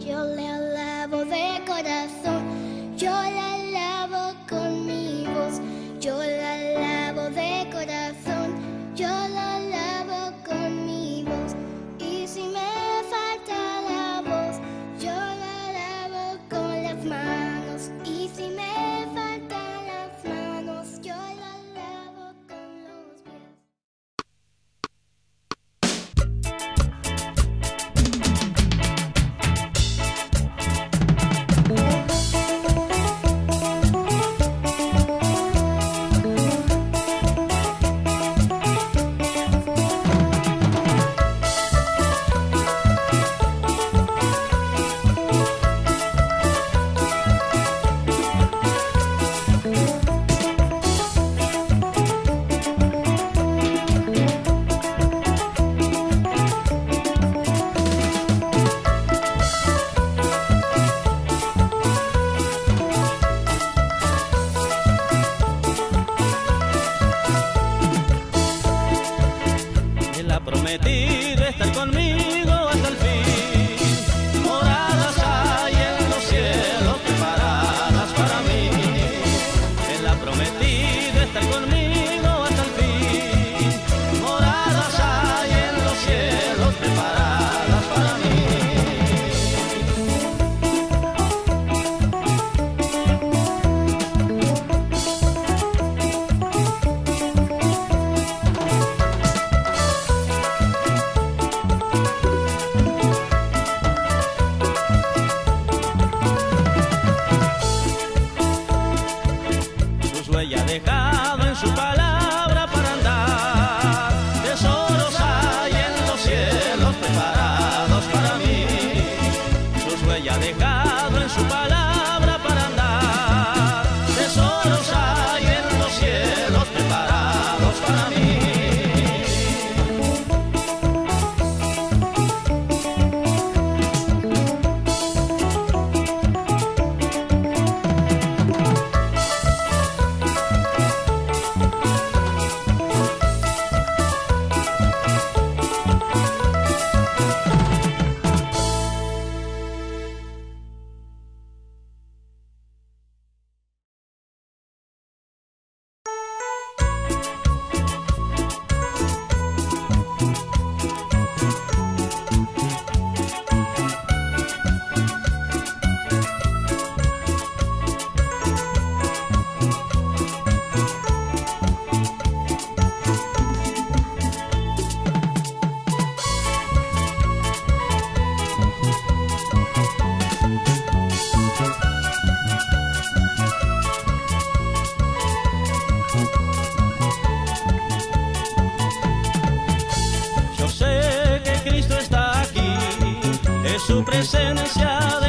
Yo le alabo de corazón, es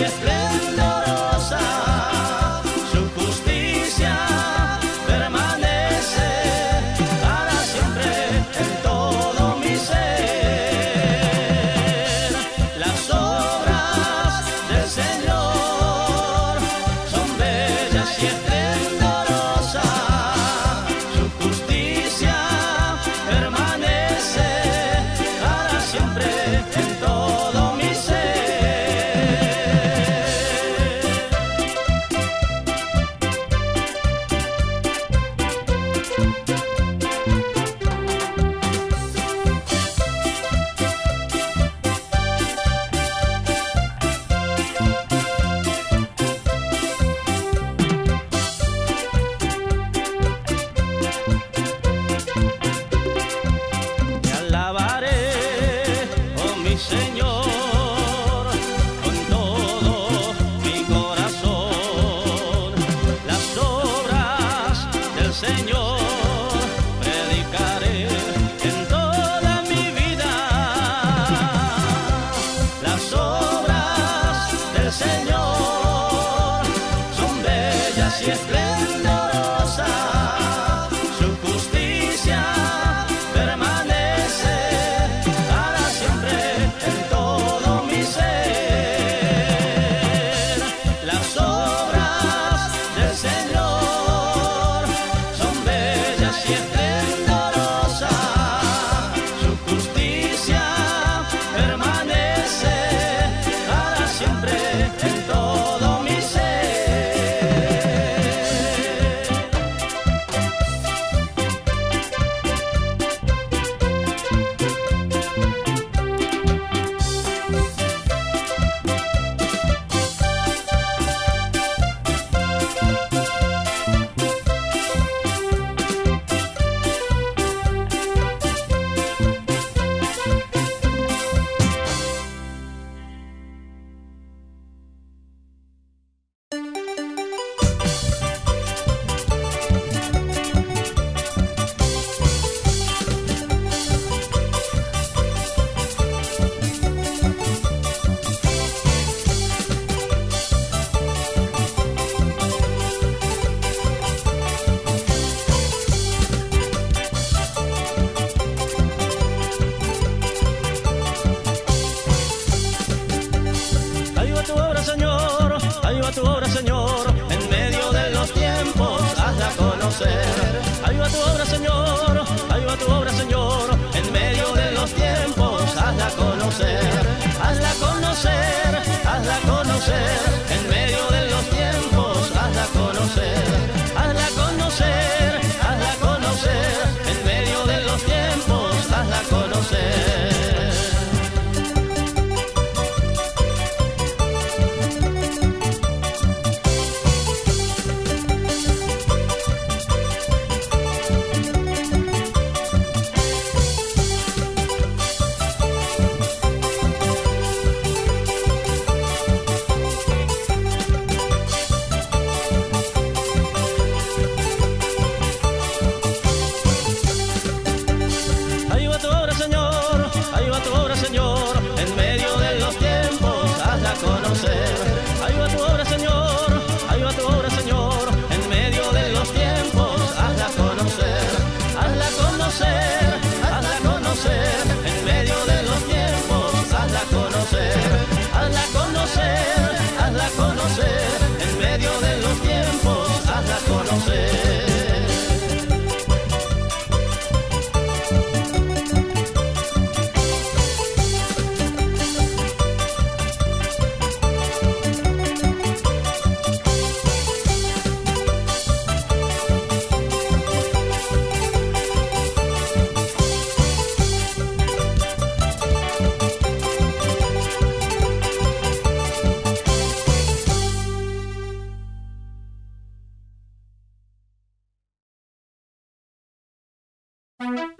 Just let Bye.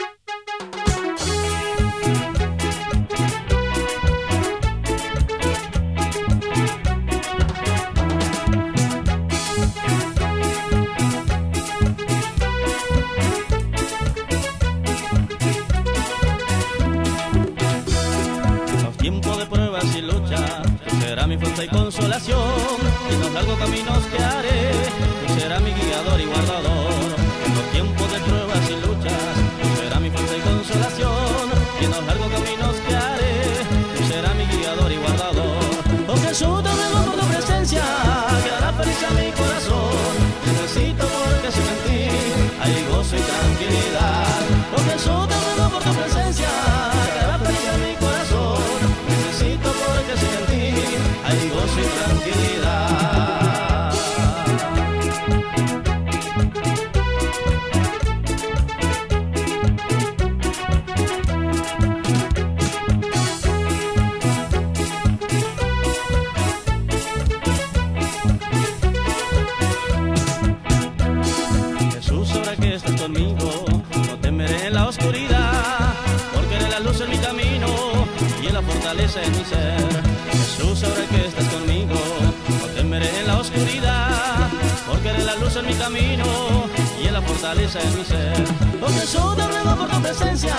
la fortaleza de mi ser. Porque yo te ruego por tu presencia,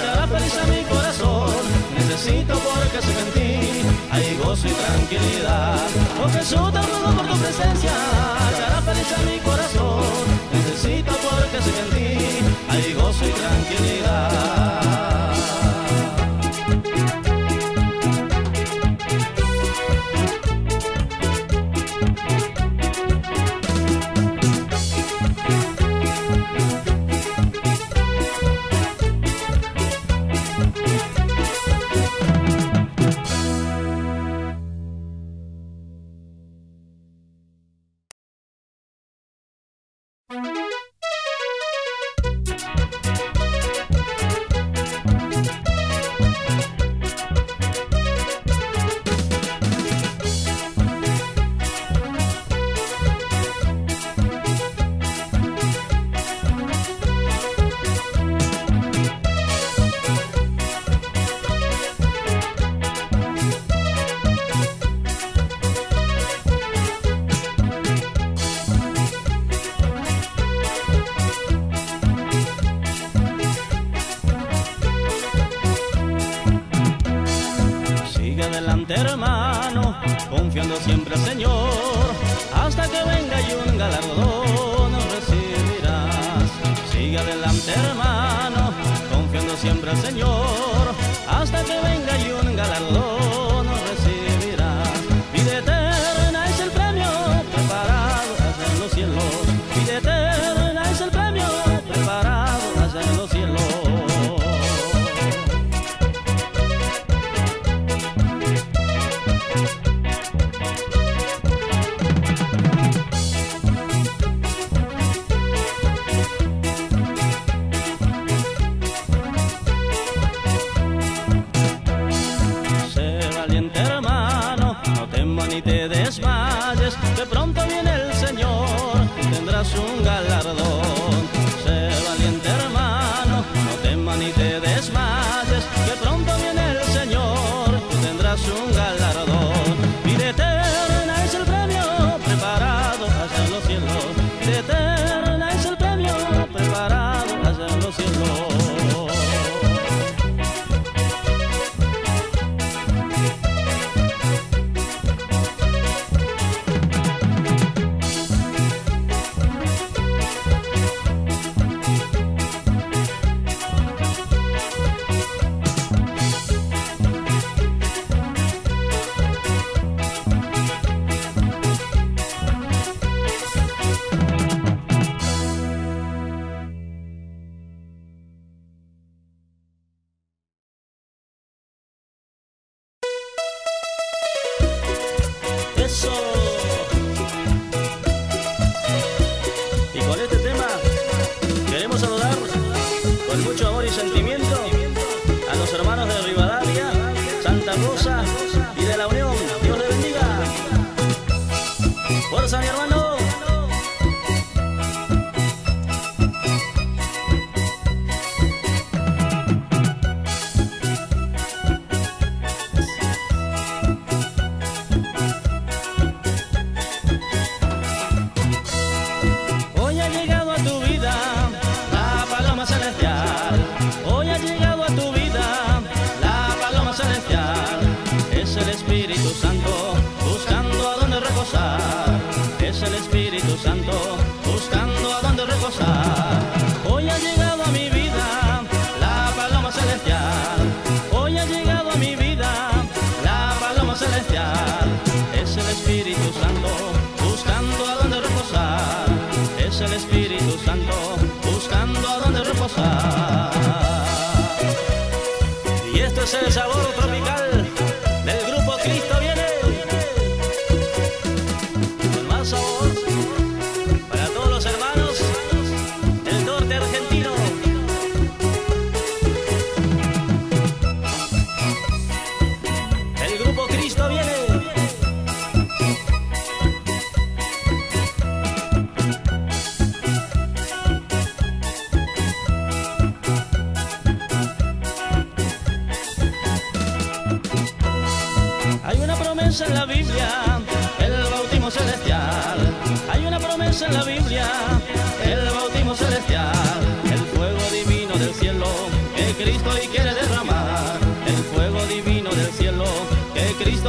que hará feliz a mi corazón. Necesito porque sé que en ti hay gozo y tranquilidad. Porque yo te ruego por tu presencia, que hará feliz a mi corazón. Necesito porque sé que en ti hay gozo y tranquilidad. siembra, Señor, hasta que venga yo.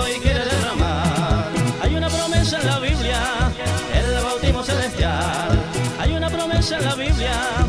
Y quiere derramar. Hay una promesa en la Biblia, el bautismo celestial. Hay una promesa en la Biblia.